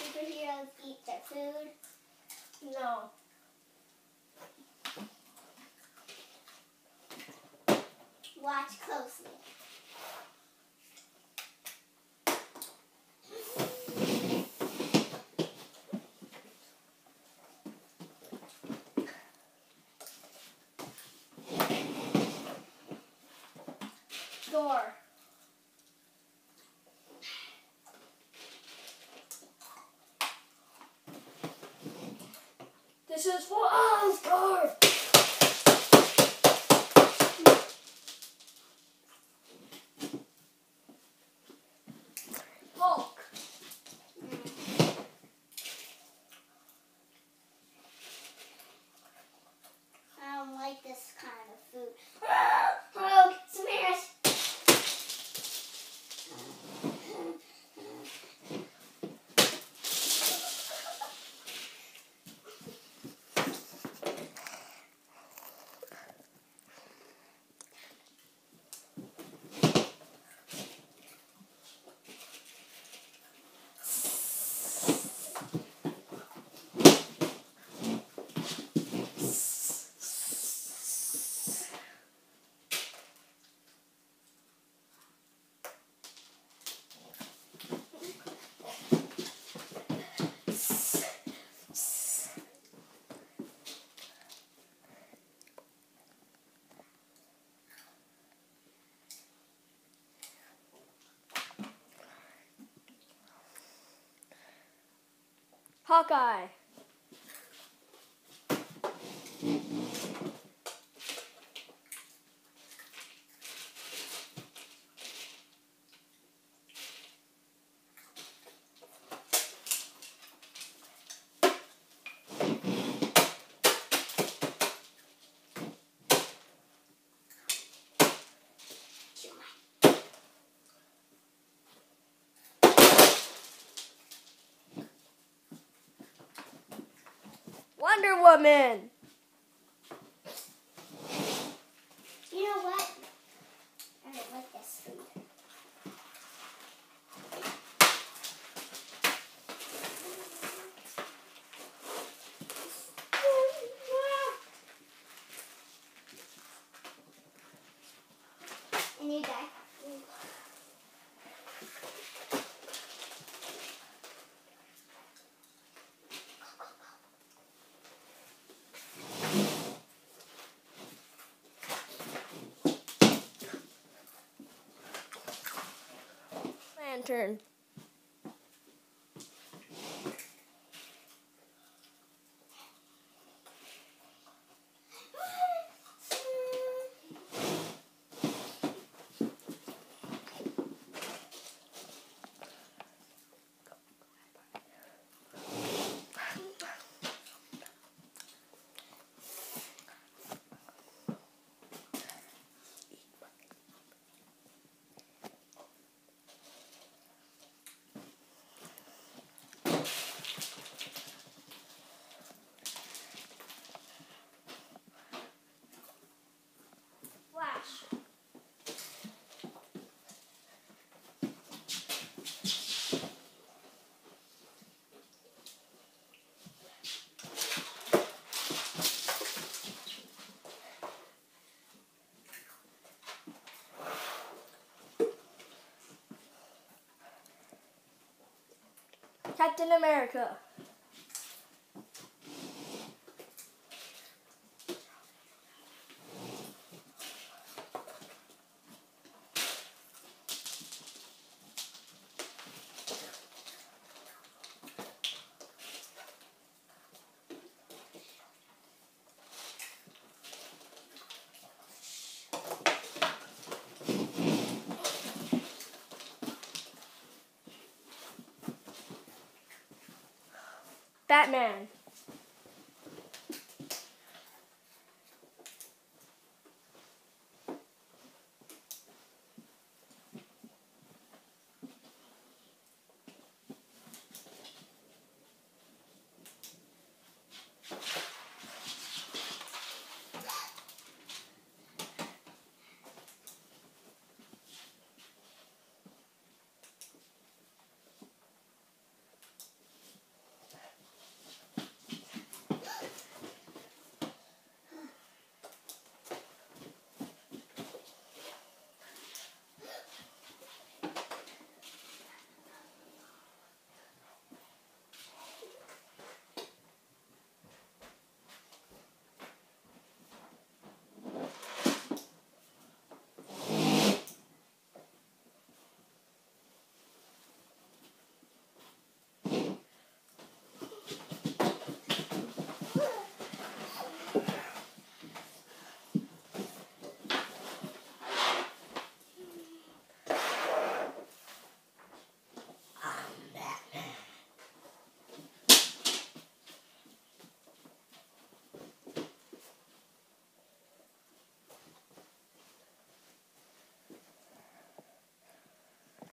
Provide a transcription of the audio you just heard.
superheroes eat their food? No. Watch closely. Door. This is for Asgard. Hawkeye. Wonder Woman. Lantern. Captain America. Batman.